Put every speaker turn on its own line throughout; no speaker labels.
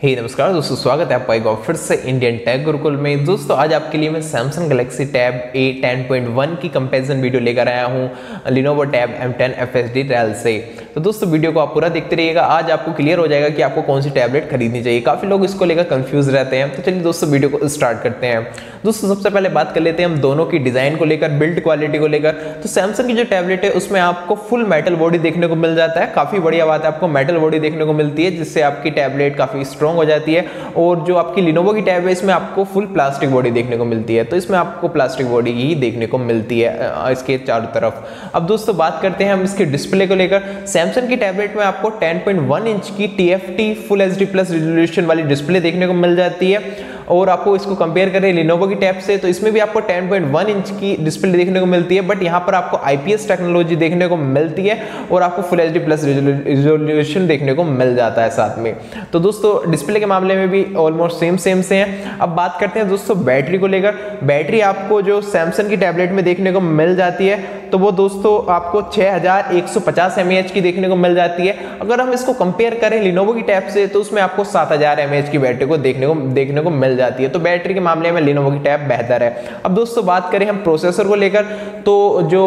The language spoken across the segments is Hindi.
हे hey, नमस्कार दोस्तों स्वागत है आपका एक बार फिर से इंडियन टैग गुरुकुल में। दोस्तों आज आपके लिए मैं सैमसंग गैलेक्सी टैब ए 10.1 की कंपैरिजन वीडियो लेकर आया हूँ Lenovo tab M10 FSD rail से। तो दोस्तों वीडियो को आप पूरा देखते रहिएगा। आज आपको क्लियर हो जाएगा कि आपको कौन सी टैबलेट खरीदनी चाहिए। काफ़ी लोग इसको लेकर कन्फ्यूज़ रहते हैं। तो चलिए दोस्तों वीडियो को स्टार्ट करते हैं। दोस्तों सबसे पहले बात कर लेते हैं हम दोनों की डिज़ाइन को लेकर बिल्ड क्वालिटी को लेकर। तो सैमसंग की जो टैबलेट है उसमें आपको फुल मेटल बॉडी देखने को मिल जाता है। काफ़ी बढ़िया बात है आपको मेटल बॉडी देखने को मिलती है जिससे आपकी टैबलेट काफ़ी स्ट्रॉन्ग हो जाती है और जो आपकी लिनोवो की टैब है, इसमें आपको फुल प्लास्टिक बॉडी देखने को मिलती है। तो इसमें आपको प्लास्टिक बॉडी ही देखने को मिलती है इसके चारों तरफ़। अब दोस्तों, बात करते हैं हम इसके डिस्प्ले को लेकर। सैमसंग की टैबलेट में आपको 10.1 इंच की T full H plus resolution वाली डिस्प्ले देखने को मिल जाती है। और आपको इसको कंपेयर करें लिनोवो की टैब से तो इसमें भी आपको 10.1 इंच की डिस्प्ले देखने को मिलती है बट यहाँ पर आपको आईपीएस टेक्नोलॉजी देखने को मिलती है और आपको फुल एच प्लस रिजोल्यूशन देखने को मिल जाता है साथ में। तो दोस्तों डिस्प्ले के मामले में भी ऑलमोस्ट सेम सेम से हैं। अब बात करते हैं दोस्तों, बैटरी को लेकर। बैटरी आपको जो सैमसंग की टैबलेट में देखने को मिल जाती है तो वो दोस्तों आपको 6150 mAh की देखने को मिल जाती है। अगर हम इसको कंपेयर करें लिनोवो की टैब से तो उसमें आपको 7000 mAh की बैटरी को देखने को देखने को मिल जाती है। तो बैटरी के मामले में लिनोवो की टैब बेहतर है। अब दोस्तों बात करें हम प्रोसेसर को लेकर तो जो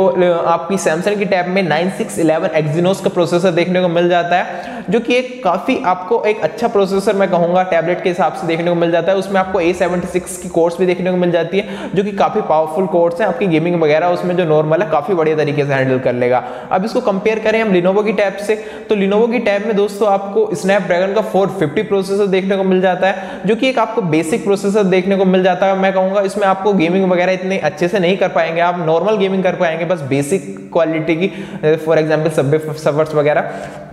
आपकी सैमसंग की टैब में 9611 एक्जिनोस का प्रोसेसर देखने को मिल जाता है, जो कि एक काफ़ी आपको एक अच्छा प्रोसेसर मैं कहूँगा टैबलेट के हिसाब से देखने को मिल जाता है। उसमें आपको ए की कोर्स भी देखने को मिल जाती है, जो कि काफ़ी पावरफुल कोर्स हैं। आपकी गेमिंग वगैरह उसमें जो नॉर्मल है, काफ़ी बढ़िया तरीके से हैंडल कर लेगा। अब इसको कंपेयर करें हम लिनोवो की टैब से तो लिनोवो की टैब में दोस्तों आपको स्नैपड्रैगन का 450 प्रोसेसर देखने को मिल जाता है, जो कि एक आपको बेसिक प्रोसेसर देखने को मिल जाता है। मैं कहूँगा इसमें आपको गेमिंग वगैरह इतने अच्छे से नहीं कर पाएँगे। आप नॉर्मल गेमिंग कर पाएँगे, बस बेसिक क्वालिटी की फॉर एग्ज़ाम्पल सब सर्वर्स वगैरह।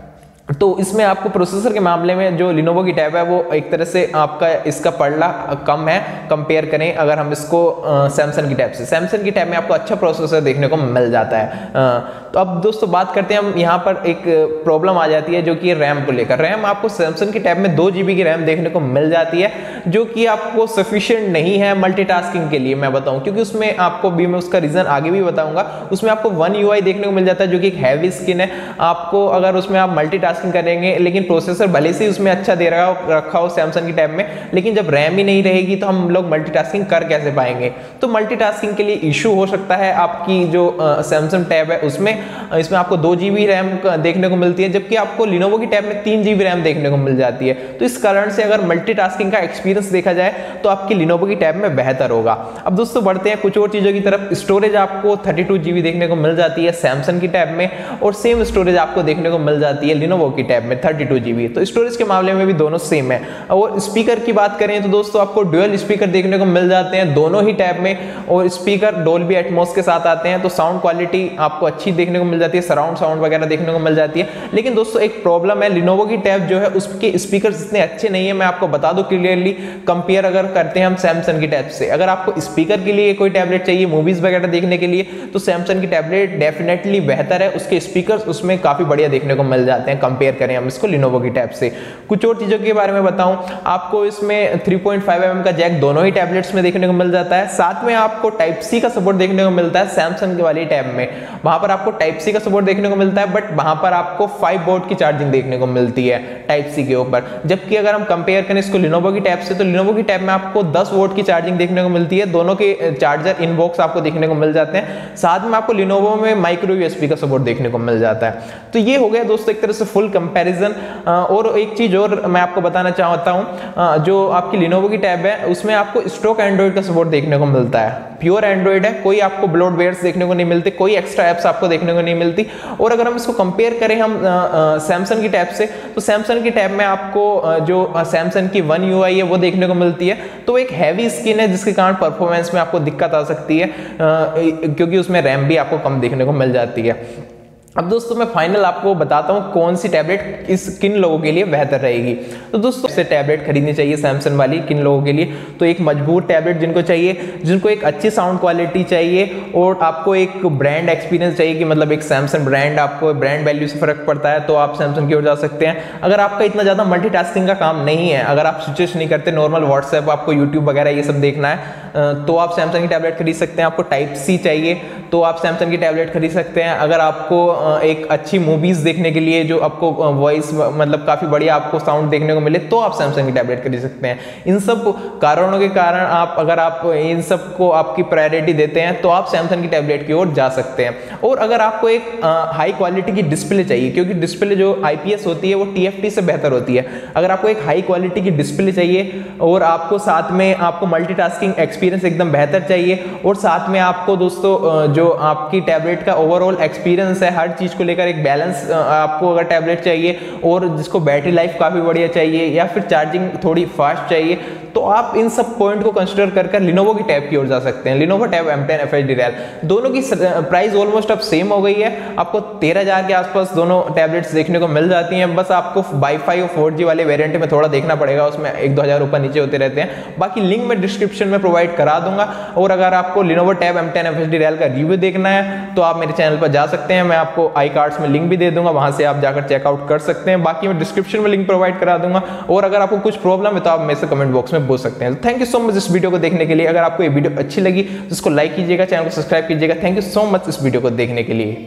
तो इसमें आपको प्रोसेसर के मामले में जो लिनोवो की टैब है वो एक तरह से आपका इसका पड़ला कम है कंपेयर करें अगर हम इसको सैमसंग की टैब से। सैमसंग की टैब में आपको अच्छा प्रोसेसर देखने को मिल जाता है। आ, तो अब दोस्तों बात करते हैं हम यहाँ पर एक प्रॉब्लम आ जाती है जो कि रैम को लेकर। रैम आपको सैमसंग की टैब में दो जी की रैम देखने को मिल जाती है जो कि आपको सफिशियंट नहीं है मल्टीटास्किंग के लिए मैं बताऊँ। क्योंकि उसमें आपको भी मैं उसका रीज़न आगे भी बताऊँगा। उसमें आपको वन यू देखने को मिल जाता है जो कि एक हैवी स्किन है। आपको अगर उसमें आप मल्टीटास्किंग मल्टीटास्किंग करेंगे, लेकिन प्रोसेसर भले से उसमें अच्छा दे रहा हो, रखा हो सैमसंग की टैब में, लेकिन जब रैम ही नहीं रहेगी तो हम लोग मल्टीटास्किंग कर कैसे पाएँगे? तो मल्टीटास्किंग के लिए इशू हो सकता है आपकी जो सैमसंग टैब है उसमें इसमें आपको दो जी रैम देखने को मिलती है, जबकि आपको लिनोवो की टैब में तीन जी रैम देखने को मिल जाती है। तो इस कारण से अगर मल्टीटास्किंग का एक्सपीरियंस देखा जाए तो आपकी लिनोवो की टैब में बेहतर होगा। अब दोस्तों बढ़ते हैं, कुछ और चीज़ों की तरफ़। स्टोरेज आपको थर्टी देखने को मिल जाती है सैमसंग की टैब में, और सेम स्टोरेज आपको देखने को मिल जाती है लिनोवो की टैब में थर्टी टू तो स्टोरेज के मामले में भी दोनों सेम है। और स्पीकर की बात करें तो दोस्तों आपको डुअल स्पीकर देखने को मिल जाते हैं दोनों ही टैब में और स्पीकर डोल्बी एटमोस के साथ आते हैं तो साउंड क्वालिटी आपको अच्छी देखने को मिल जाती है सराउंड साउंड वगैरह देखने को मिल जाती है। लेकिन दोस्तों एक प्रॉब्लम है लिनोवो की टैब जो है उसके स्पीकर इतने अच्छे नहीं है, मैं आपको बता दूँ क्लियरली कंपेयर अगर करते हैं हम सैमसंग की टैब से। अगर आपको स्पीकर के लिए कोई टैबलेट चाहिए मूवीज़ वगैरह देखने के लिए तो सैमसंग की टैबलेट डेफिनेटली बेहतर है। उसके स्पीकर उसमें काफ़ी बढ़िया देखने को मिल जाते हैं कंपेयर करें, हम इसको लिनोवो की टैब से। कुछ और चीज़ों के बारे में बताऊँ, आपको इसमें 3.5 पॉइंट mm का जैक दोनों ही टैबलेट्स में देखने को मिल जाता है। साथ में आपको टाइप सी का सपोर्ट देखने को मिलता है सैमसंग के वाली टैब में। वहाँ पर आपको टाइप सी का सपोर्ट देखने को मिलता है बट वहाँ पर आपको फाइव बोर्ड की चार्जिंग देखने को मिलती है टाइप सी के ऊपर। जबकि अगर हम कंपेयर करें इसको लिनोवो की टैब से तो लिनोवो की टैब में आपको दस वोट की चार्जिंग देखने को मिलती है। दोनों के चार्जर इनबॉक्स आपको देखने को मिल जाते हैं। साथ में आपको लिनोवो में माइक्रो यूएसबी का सपोर्ट देखने को मिल जाता है। तो ये हो गया दोस्तों, एक तरह से फुल कंपैरिजन और एक चीज़ और मैं आपको बताना चाहता हूँ। जो आपकी लिनोवो की टैब है, उसमें आपको स्टॉक एंड्रॉइड का सपोर्ट देखने को मिलता है। प्योर एंड्रॉइड है, कोई आपको ब्लोडवेयर्स देखने को नहीं मिलते, कोई एक्स्ट्रा एप्स आपको देखने को नहीं मिलती। और अगर हम इसको कंपेयर करें हम सैमसंग की टैब से तो सैमसंग की टैब में आपको जो सैमसंग की वन यू है, वो देखने को मिलती है। तो एक हैवी स्किन है, जिसके कारण परफॉर्मेंस में आपको दिक्कत आ सकती है। क्योंकि उसमें रैम भी आपको कम देखने को मिल जाती है। अब दोस्तों मैं फाइनल आपको बताता हूँ कौन सी टैबलेट इस किन लोगों के लिए बेहतर रहेगी। तो दोस्तों से टैबलेट खरीदनी चाहिए सैमसंग वाली किन लोगों के लिए। तो एक मज़बूत टैबलेट जिनको चाहिए, जिनको एक अच्छी साउंड क्वालिटी चाहिए और आपको एक ब्रांड एक्सपीरियंस चाहिए कि मतलब एक सैमसंग ब्रांड आपको ब्रांड वैल्यू से फ़र्क पड़ता है तो आप सैमसंग की ओर जा सकते हैं। अगर आपका इतना ज़्यादा मल्टी का काम नहीं है, अगर आप स्विचेस नहीं करते नॉर्मल व्हाट्सएप आपको यूट्यूब वगैरह ये सब देखना है तो आप सैमसंग की टैबलेट खरीद सकते हैं, आपको टाइप सी चाहिए तो आप सैमसंग की टैबलेट खरीद सकते हैं। अगर आपको एक अच्छी मूवीज़ देखने के लिए जो आपको वॉइस मतलब काफ़ी बढ़िया आपको साउंड देखने को मिले तो आप सैमसंग की टैबलेट खरीद सकते हैं। इन सब कारणों के कारण आप, अगर आप इन सबको आपकी प्रायोरिटी देते हैं तो आप सैमसंग की टैबलेट की ओर जा सकते हैं। और अगर आपको एक हाई क्वालिटी की डिस्प्ले चाहिए, क्योंकि डिस्प्ले जो आईपीएस होती है, वो टीएफटी से बेहतर होती है। अगर आपको एक हाई क्वालिटी की डिस्प्ले चाहिए, और आपको साथ में आपको मल्टीटास्किंग एक्सपीरियंस एकदम बेहतर चाहिए। और साथ में आपको दोस्तों जो आपकी टैबलेट का ओवरऑल एक्सपीरियंस है, हर चीज़ को लेकर एक बैलेंस आपको अगर टैबलेट चाहिए और जिसको बैटरी लाइफ काफ़ी बढ़िया चाहिए या फिर चार्जिंग थोड़ी फास्ट चाहिए तो आप इन सब पॉइंट को कंसिडर कर कर लिनोवो की टैब की ओर जा सकते हैं। Lenovo tab M ten F दोनों की प्राइस ऑलमोस्ट अब सेम हो गई है। आपको तेरह हज़ार के आसपास दोनों टैबलेट्स देखने को मिल जाती हैं। बस आपको वाईफाई और फोर वाले वेरियंट में थोड़ा देखना पड़ेगा, उसमें एक दो हज़ार ऊपर नीचे होते रहते हैं। बाकी लिंक मैं डिस्क्रिप्शन में प्रोवाइड करा दूँगा। और अगर आपको Lenovo tab M ten F का रिव्यू देखना है तो आप मेरे चैनल पर जा सकते हैं। मैं आपको आई कार्ड्स में लिंक भी दे दूँगा, वहाँ से आप जाकर चेकआउट कर सकते हैं। बाकी मैं डिस्क्रिप्शन में लिंक प्रोवाइड करा दूँगा। और अगर आपको कुछ प्रॉब्लम है तो आप मेरे से कमेंट बॉक्स में बोल सकते हैं। थैंक यू सो मच इस वीडियो को देखने के लिए। अगर आपको ये वीडियो अच्छी लगी तो इसको लाइक कीजिएगा चैनल को सब्सक्राइब कीजिएगा। थैंक यू सो मच इस वीडियो को देखने के लिए।